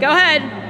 Go ahead.